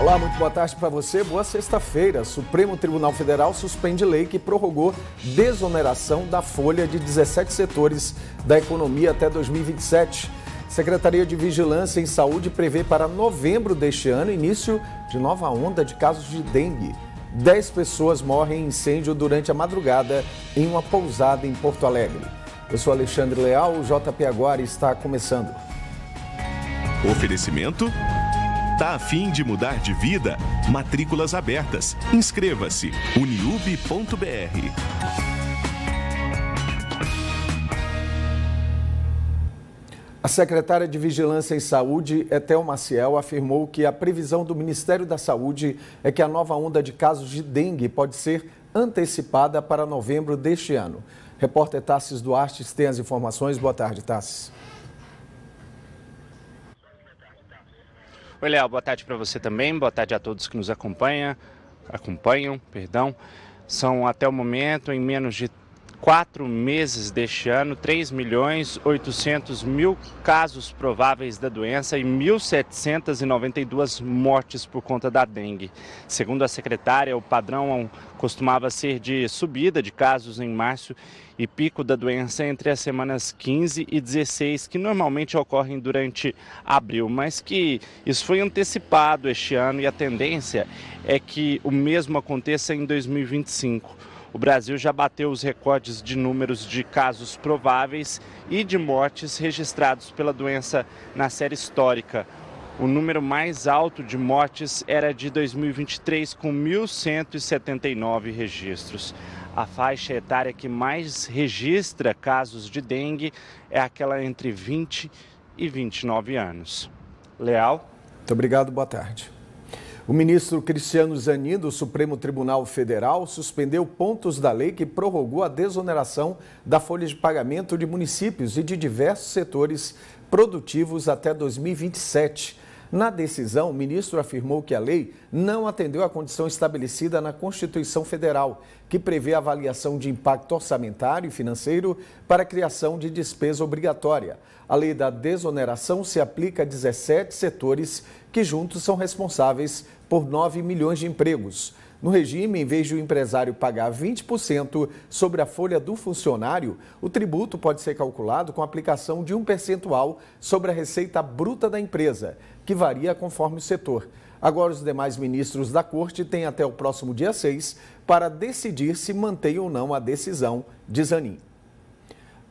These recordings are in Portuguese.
Olá, muito boa tarde para você. Boa sexta-feira. Supremo Tribunal Federal suspende lei que prorrogou desoneração da folha de 17 setores da economia até 2027. Secretaria de Vigilância em Saúde prevê para novembro deste ano início de nova onda de casos de dengue. Dez pessoas morrem em incêndio durante a madrugada em uma pousada em Porto Alegre. Eu sou Alexandre Leal, o JP Agora está começando. Oferecimento Tá a fim de mudar de vida? Matrículas abertas. Inscreva-se. uniub.br. A secretária de Vigilância em Saúde, Etel Maciel, afirmou que a previsão do Ministério da Saúde é que a nova onda de casos de dengue pode ser antecipada para novembro deste ano. Repórter Tassis Duarte tem as informações. Boa tarde, Tassis. Oi, Léo, boa tarde para você também, boa tarde a todos que nos acompanham, acompanham, perdão. São até o momento, em menos de quatro meses deste ano, 3 milhões 800 mil casos prováveis da doença e 1.792 mortes por conta da dengue. Segundo a secretária, o padrão costumava ser de subida de casos em março e pico da doença entre as semanas 15 e 16, que normalmente ocorrem durante abril, mas que isso foi antecipado este ano e a tendência é que o mesmo aconteça em 2025 o Brasil já bateu os recordes de números de casos prováveis e de mortes registrados pela doença na série histórica. O número mais alto de mortes era de 2023, com 1.179 registros. A faixa etária que mais registra casos de dengue é aquela entre 20 e 29 anos. Leal? Muito obrigado, boa tarde. O ministro Cristiano Zanin, do Supremo Tribunal Federal, suspendeu pontos da lei que prorrogou a desoneração da folha de pagamento de municípios e de diversos setores produtivos até 2027. Na decisão, o ministro afirmou que a lei não atendeu à condição estabelecida na Constituição Federal, que prevê avaliação de impacto orçamentário e financeiro para a criação de despesa obrigatória. A lei da desoneração se aplica a 17 setores que juntos são responsáveis por 9 milhões de empregos. No regime, em vez de o empresário pagar 20% sobre a folha do funcionário, o tributo pode ser calculado com a aplicação de um percentual sobre a receita bruta da empresa, que varia conforme o setor. Agora, os demais ministros da Corte têm até o próximo dia 6 para decidir se mantém ou não a decisão de Zanin.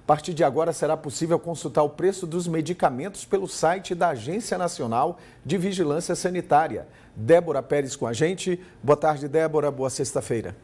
A partir de agora será possível consultar o preço dos medicamentos pelo site da Agência Nacional de Vigilância Sanitária. Débora Pérez com a gente. Boa tarde, Débora. Boa sexta-feira.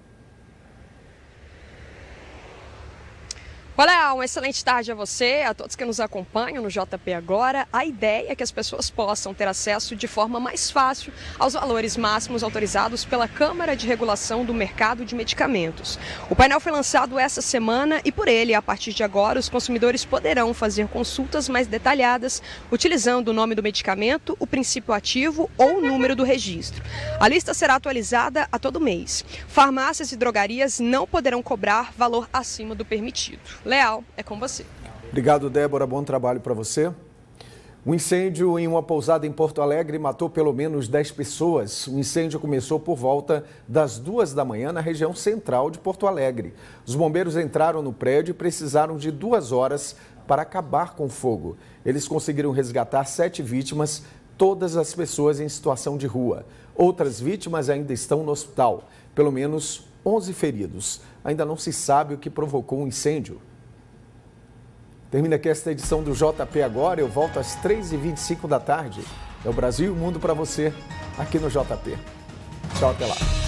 Olá, uma excelente tarde a você, a todos que nos acompanham no JP Agora. A ideia é que as pessoas possam ter acesso de forma mais fácil aos valores máximos autorizados pela Câmara de Regulação do Mercado de Medicamentos. O painel foi lançado essa semana e por ele, a partir de agora, os consumidores poderão fazer consultas mais detalhadas utilizando o nome do medicamento, o princípio ativo ou o número do registro. A lista será atualizada a todo mês. Farmácias e drogarias não poderão cobrar valor acima do permitido. Leal, é com você. Obrigado, Débora. Bom trabalho para você. Um incêndio em uma pousada em Porto Alegre matou pelo menos 10 pessoas. O incêndio começou por volta das duas da manhã na região central de Porto Alegre. Os bombeiros entraram no prédio e precisaram de duas horas para acabar com o fogo. Eles conseguiram resgatar sete vítimas, todas as pessoas em situação de rua. Outras vítimas ainda estão no hospital. Pelo menos 11 feridos. Ainda não se sabe o que provocou o incêndio. Termina aqui esta edição do JP Agora. Eu volto às 3h25 da tarde. É o Brasil e o Mundo para você aqui no JP. Tchau, até lá.